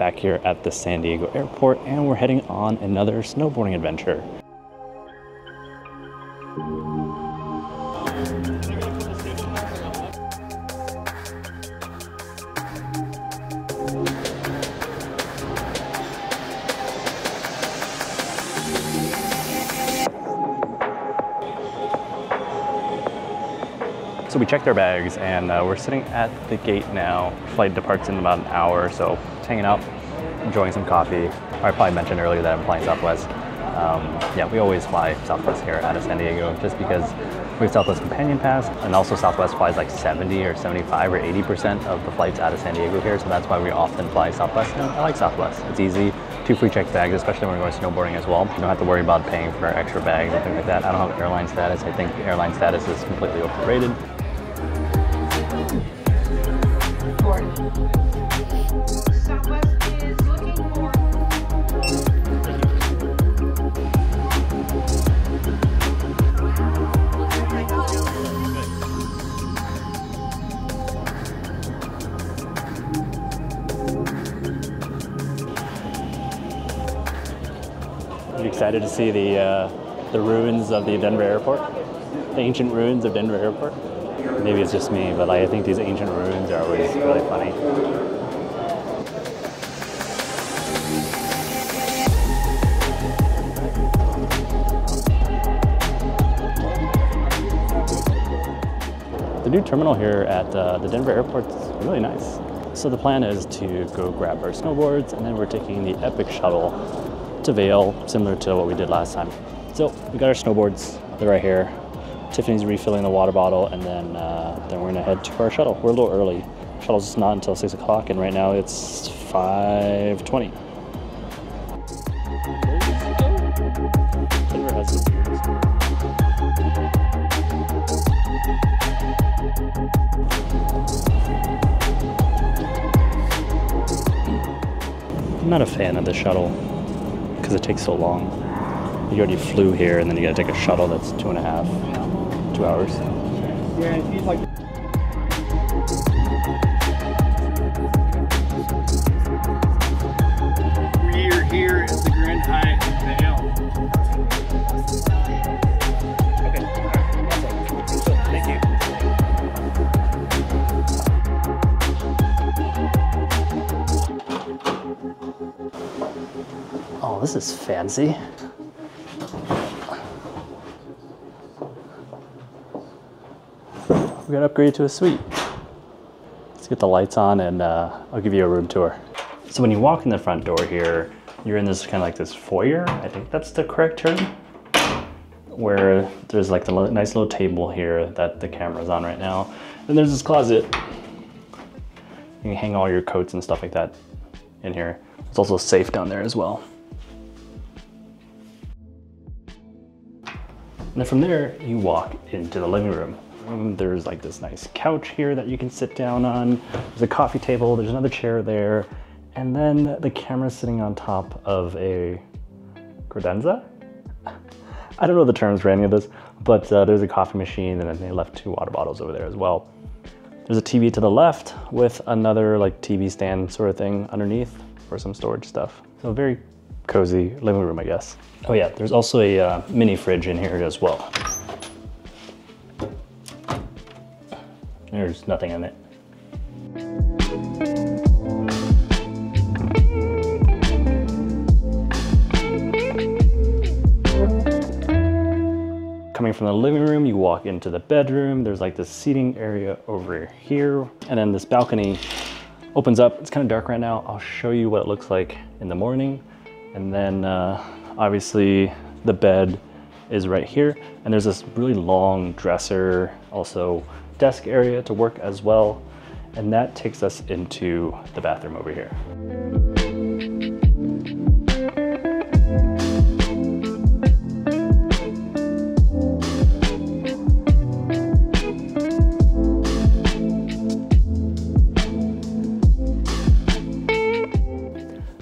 back here at the San Diego airport and we're heading on another snowboarding adventure. So we checked our bags and uh, we're sitting at the gate now. Flight departs in about an hour, so just hanging out, enjoying some coffee. I probably mentioned earlier that I'm flying Southwest. Um, yeah, we always fly Southwest here out of San Diego just because we have Southwest Companion Pass and also Southwest flies like 70 or 75 or 80% of the flights out of San Diego here, so that's why we often fly Southwest. And I like Southwest. It's easy, two free checked bags, especially when we're going snowboarding as well. You don't have to worry about paying for extra bags and things like that. I don't have airline status. I think airline status is completely overrated. Southwest excited to see the uh, the ruins of the Denver airport? The ancient ruins of Denver airport? Maybe it's just me, but I think these ancient ruins are always really funny. The new terminal here at uh, the Denver airport is really nice. So the plan is to go grab our snowboards and then we're taking the Epic shuttle to Vail, similar to what we did last time. So we got our snowboards, they're right here. Tiffany's refilling the water bottle and then, uh, then we're gonna head to our shuttle. We're a little early. Shuttle's not until six o'clock and right now it's 5.20. Denver has some weirdest- I'm not a fan of the shuttle because it takes so long. You already flew here and then you gotta take a shuttle that's two and a half, two hours. We're this is fancy. We got upgraded to a suite. Let's get the lights on and uh, I'll give you a room tour. So when you walk in the front door here, you're in this kind of like this foyer. I think that's the correct term. Where there's like the nice little table here that the camera's on right now. And there's this closet. You can hang all your coats and stuff like that in here. There's also safe down there as well. And then from there, you walk into the living room. Um, There's like this nice couch here that you can sit down on. There's a coffee table, there's another chair there. And then the camera's sitting on top of a credenza? I don't know the terms for any of this, but uh, there's a coffee machine and then they left two water bottles over there as well. There's a TV to the left with another like TV stand sort of thing underneath for some storage stuff. So very cozy living room, I guess. Oh yeah, there's also a uh, mini fridge in here as well. There's nothing in it. Coming from the living room, you walk into the bedroom. There's like this seating area over here. And then this balcony opens up. It's kind of dark right now. I'll show you what it looks like in the morning. And then uh, obviously the bed is right here. And there's this really long dresser, also desk area to work as well. And that takes us into the bathroom over here.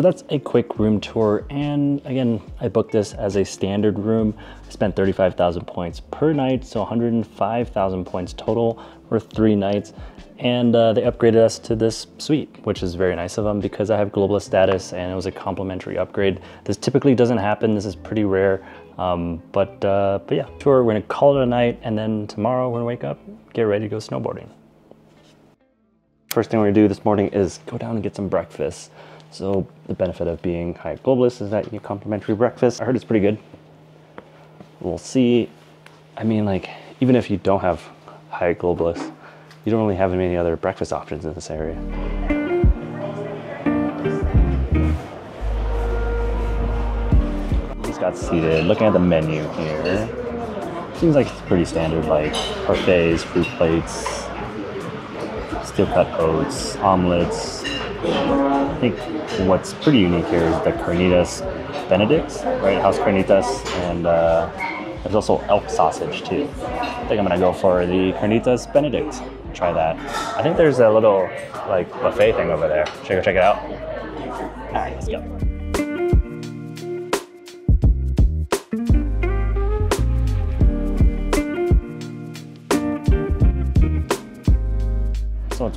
So that's a quick room tour. And again, I booked this as a standard room. I spent 35,000 points per night, so 105,000 points total for three nights. and uh, they upgraded us to this suite, which is very nice of them because I have globalist status and it was a complimentary upgrade. This typically doesn't happen. This is pretty rare. Um, but uh, but yeah, tour. We're gonna call it a night, and then tomorrow we're gonna wake up, get ready to go snowboarding. First thing we're gonna do this morning is go down and get some breakfast. So the benefit of being Hyatt Globalist is that you get complimentary breakfast. I heard it's pretty good. We'll see. I mean, like even if you don't have Hyatt Globalist, you don't really have many other breakfast options in this area. Just got seated, looking at the menu here. Seems like it's pretty standard, like parfaits, fruit plates, steel cut oats, omelets. I think what's pretty unique here is the carnitas benedicts, right? House carnitas, and uh, there's also elk sausage too. I think I'm gonna go for the carnitas benedict. Try that. I think there's a little like buffet thing over there. Should I go check it out? All right, let's go.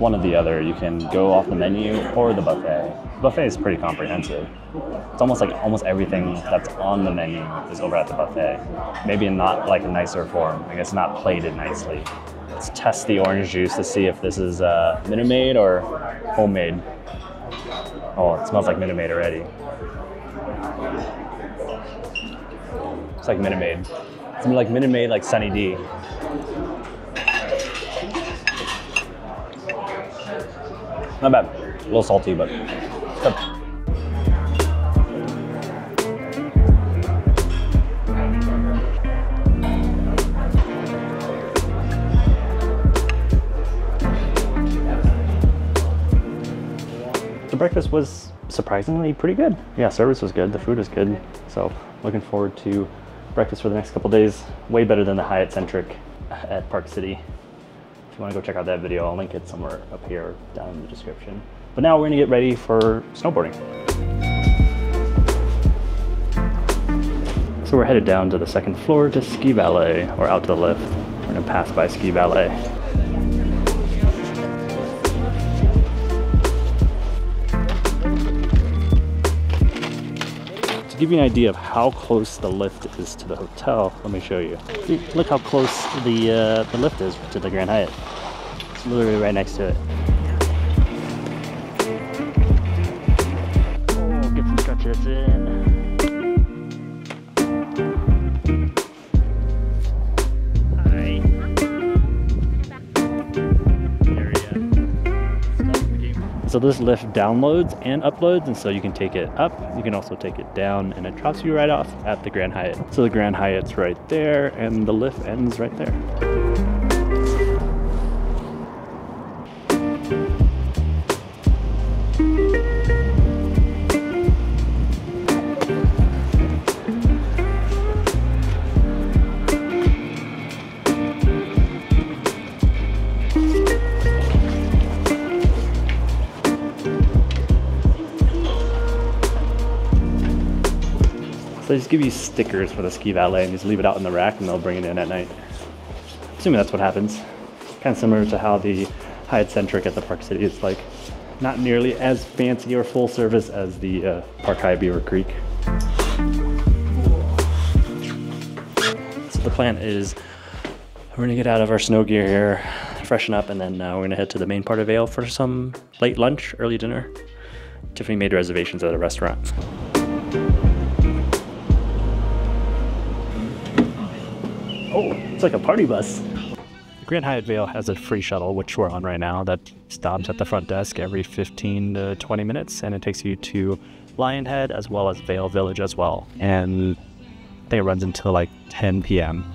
One or the other. You can go off the menu or the buffet. Buffet is pretty comprehensive. It's almost like almost everything that's on the menu is over at the buffet. Maybe in not like a nicer form. I guess not plated nicely. Let's test the orange juice to see if this is uh, Minute Maid or homemade. Oh, it smells like Minute Maid already. It's like Minute Maid. It's like Minute Maid, like Sunny D. Not bad. A little salty, but good. The breakfast was surprisingly pretty good. Yeah, service was good. The food was good. So looking forward to breakfast for the next couple days. Way better than the Hyatt Centric at Park City. You want to go check out that video, I'll link it somewhere up here down in the description. But now we're gonna get ready for snowboarding. So we're headed down to the second floor to Ski Valet, or out to the lift. We're gonna pass by Ski Valet. Give you an idea of how close the lift is to the hotel, let me show you. See, Look how close the uh, the lift is to the Grand Hyatt. It's literally right next to it. This lift downloads and uploads, and so you can take it up, you can also take it down, and it drops you right off at the Grand Hyatt. So the Grand Hyatt's right there, and the lift ends right there. Just give you stickers for the ski valet and just leave it out in the rack and they'll bring it in at night. Assuming that's what happens. Kind of similar to how the Hyatt Centric at the Park City is like not nearly as fancy or full service as the uh, Park Hyatt Beaver Creek. So the plan is we're gonna get out of our snow gear here, freshen up, and then uh, we're gonna head to the main part of Vail for some late lunch, early dinner. Tiffany made reservations at a restaurant. Oh, it's like a party bus. Grand Hyatt Vail has a free shuttle, which we're on right now, that stops at the front desk every 15 to 20 minutes, and it takes you to Lionhead as well as Vail Village as well. And I think it runs until like 10 p.m.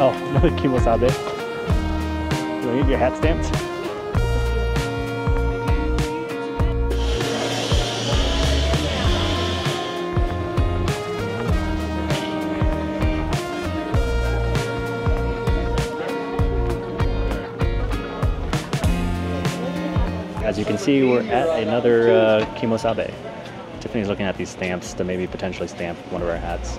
Oh, another Kemo Sabe. Do I need your hat stamped? As you can see, we're at another uh, Kemo Sabe. Tiffany's looking at these stamps to maybe potentially stamp one of our hats.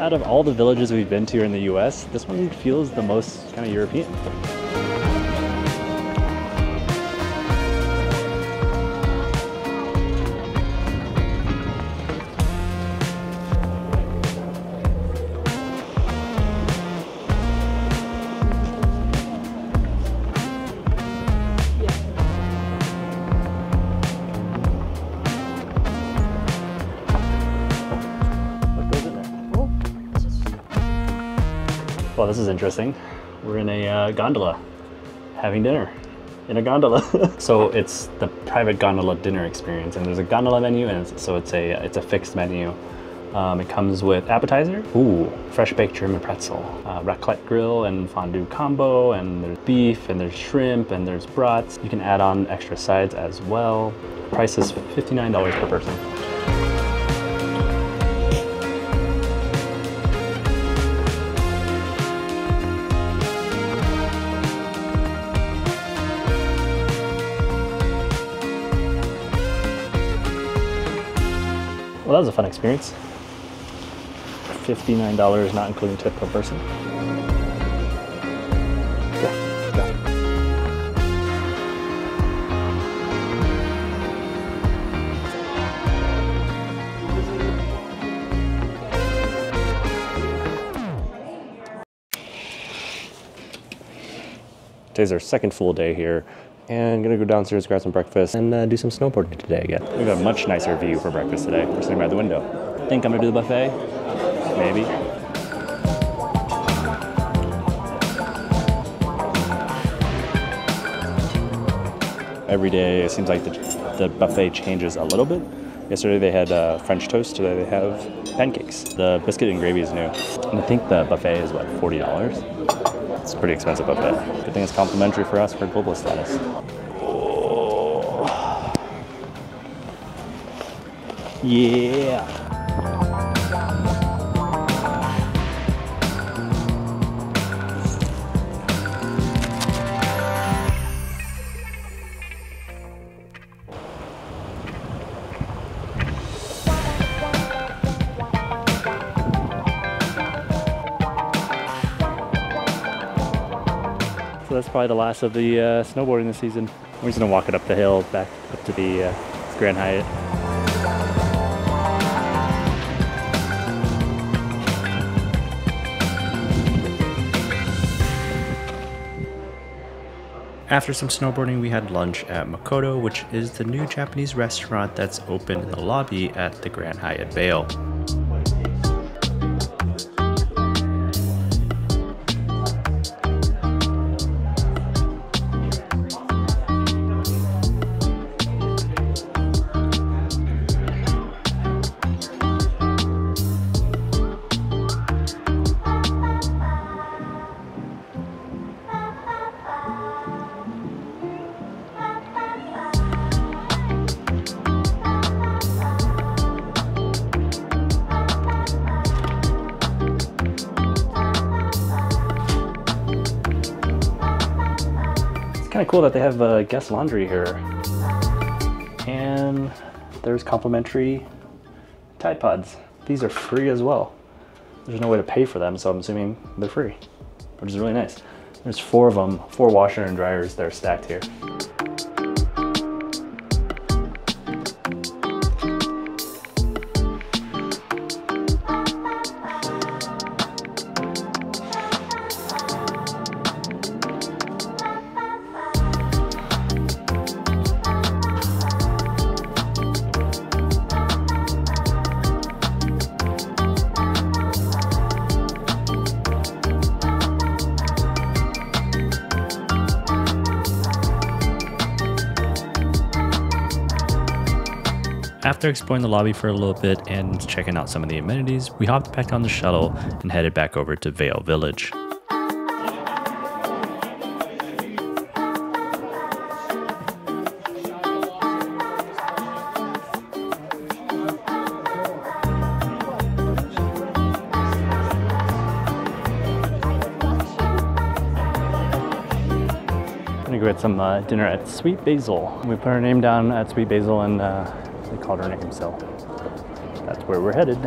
Out of all the villages we've been to in the US, this one feels the most kind of European. Well, this is interesting. We're in a uh, gondola having dinner in a gondola. so it's the private gondola dinner experience, and there's a gondola menu, and it's, so it's a it's a fixed menu. Um, it comes with appetizer, ooh, fresh baked German pretzel, uh, raclette grill and fondue combo, and there's beef, and there's shrimp, and there's brats. You can add on extra sides as well. Price is $59 per person. That was a fun experience. $59 not including tip per person. Today's our second full day here, and gonna go downstairs, grab some breakfast, and uh, do some snowboarding today again. We have a much nicer view for breakfast today. We're sitting by the window. Think I'm gonna do the buffet? Maybe. Every day, it seems like the, the buffet changes a little bit. Yesterday they had uh, French toast. Today they have pancakes. The biscuit and gravy is new. And I think the buffet is what forty dollars. It's pretty expensive buffet. Good thing it's complimentary for us for global status. Yeah. That's probably the last of the uh, snowboarding this season. We're just gonna walk it up the hill back up to the uh, Grand Hyatt. After some snowboarding, we had lunch at Makoto, which is the new Japanese restaurant that's open in the lobby at the Grand Hyatt Vail. Kind of cool that they have uh, guest laundry here. And there's complimentary Tide Pods. These are free as well. There's no way to pay for them, so I'm assuming they're free, which is really nice. There's four of them, four washer and dryers that are stacked here. After exploring the lobby for a little bit and checking out some of the amenities, we hopped back on the shuttle and headed back over to Vail Village. we had some uh, dinner at Sweet Basil. We put our name down at Sweet Basil and uh, name, so that's where we're headed.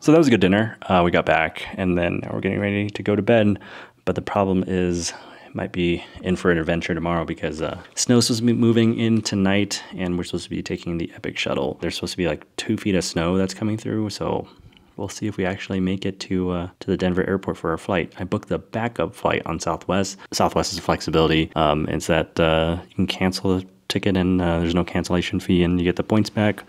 So that was a good dinner. Uh, we got back and then we're getting ready to go to bed. But the problem is, might be in for an adventure tomorrow because uh, snow's supposed to be moving in tonight and we're supposed to be taking the Epic shuttle. There's supposed to be like two feet of snow that's coming through. So we'll see if we actually make it to uh, to the Denver airport for our flight. I booked the backup flight on Southwest. Southwest is a flexibility. Um, it's that uh, you can cancel the ticket and uh, there's no cancellation fee and you get the points back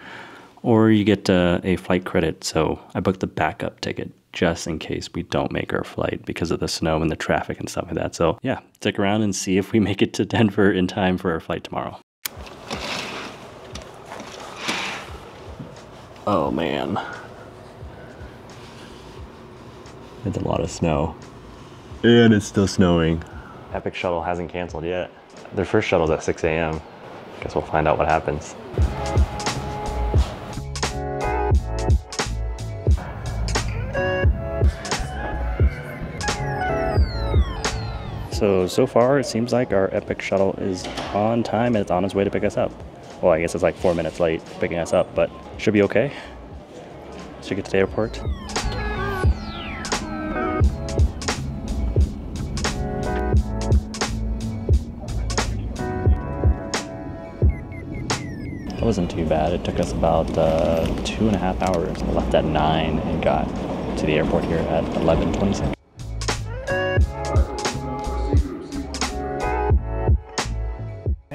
or you get uh, a flight credit. So I booked the backup ticket just in case we don't make our flight because of the snow and the traffic and stuff like that. So yeah, stick around and see if we make it to Denver in time for our flight tomorrow. Oh man. It's a lot of snow. And it's still snowing. Epic shuttle hasn't canceled yet. Their first shuttle's at 6 a.m. Guess we'll find out what happens. So, so far it seems like our Epic shuttle is on time and it's on its way to pick us up. Well, I guess it's like four minutes late picking us up, but should be okay. Should get to the airport. That wasn't too bad. It took us about uh, two and a half hours. Left at nine and got to the airport here at 11:26.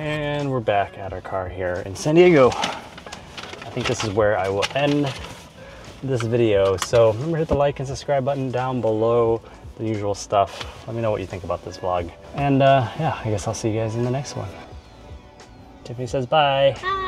And we're back at our car here in San Diego. I think this is where I will end this video. So remember hit the like and subscribe button down below, the usual stuff. Let me know what you think about this vlog. And uh, yeah, I guess I'll see you guys in the next one. Tiffany says bye. Bye.